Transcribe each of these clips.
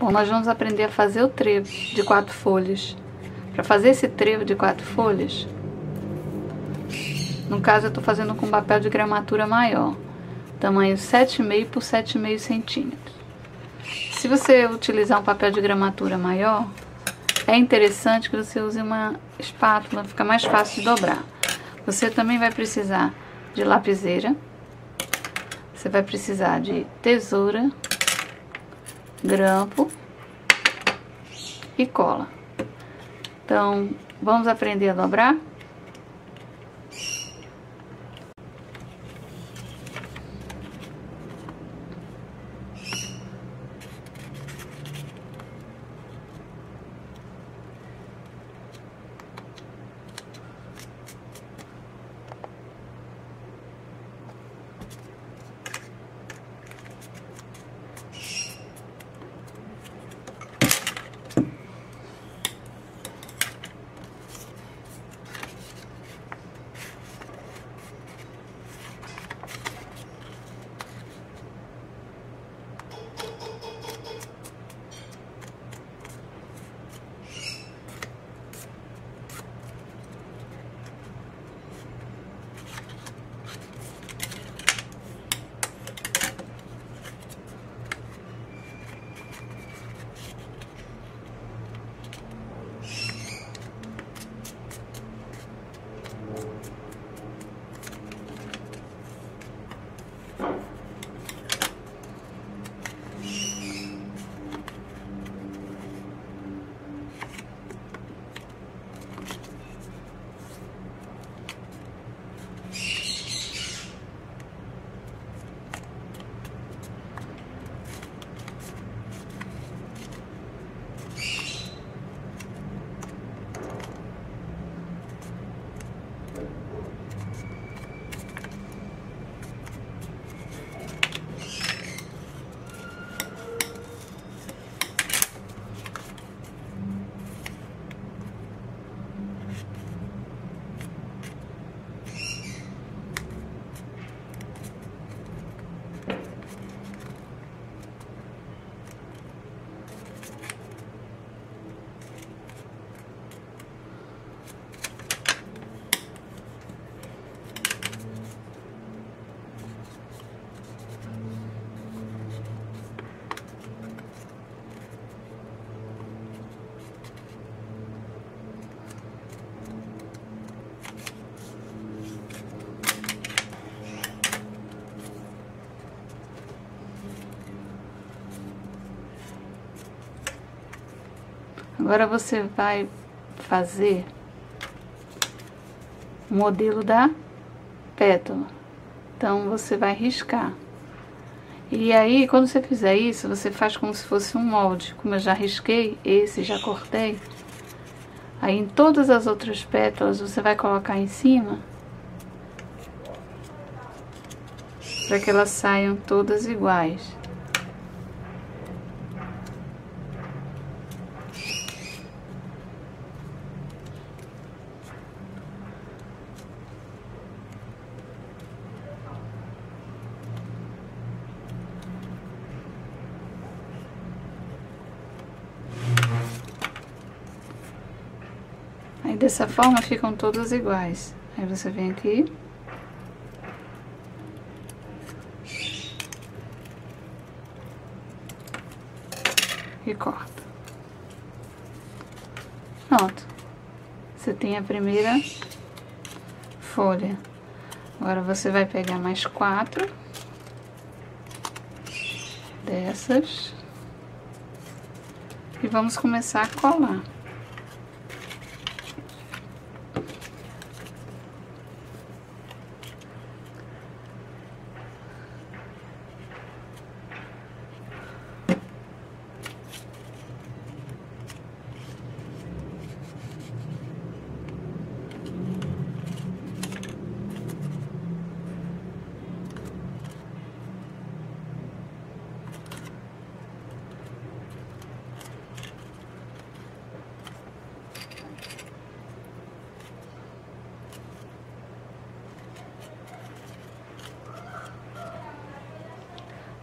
Bom, nós vamos aprender a fazer o trevo de quatro folhas. Para fazer esse trevo de quatro folhas, no caso eu estou fazendo com papel de gramatura maior, tamanho 7,5 por 7,5 centímetros. Se você utilizar um papel de gramatura maior, é interessante que você use uma espátula, fica mais fácil de dobrar. Você também vai precisar de lapiseira, você vai precisar de tesoura, grampo e cola. Então, vamos aprender a dobrar? Agora você vai fazer o modelo da pétala. Então você vai riscar. E aí, quando você fizer isso, você faz como se fosse um molde. Como eu já risquei, esse já cortei. Aí em todas as outras pétalas você vai colocar em cima para que elas saiam todas iguais. Aí dessa forma ficam todas iguais. Aí você vem aqui. E corta. Pronto. Você tem a primeira folha. Agora você vai pegar mais quatro dessas e vamos começar a colar.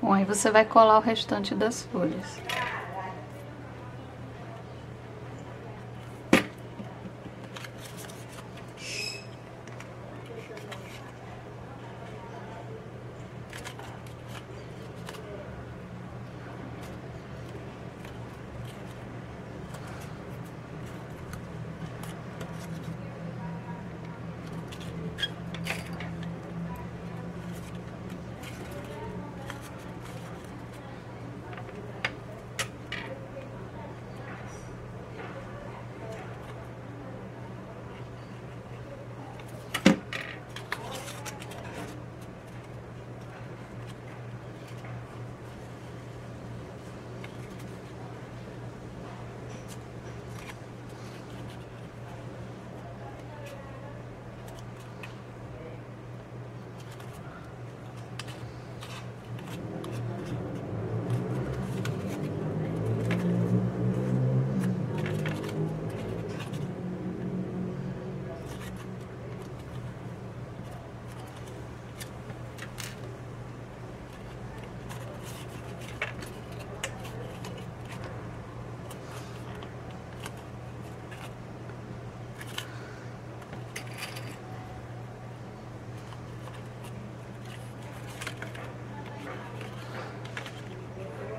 Bom, aí você vai colar o restante das folhas.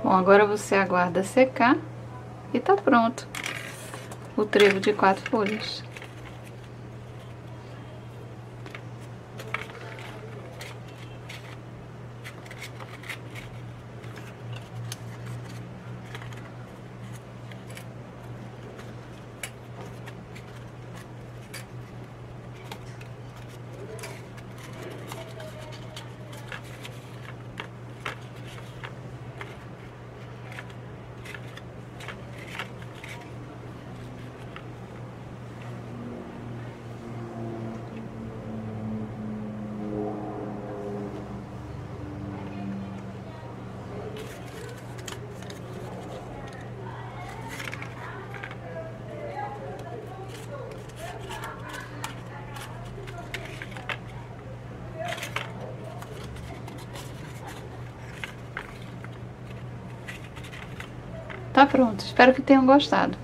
Bom, agora você aguarda secar e tá pronto o trevo de quatro folhas. Tá pronto, espero que tenham gostado.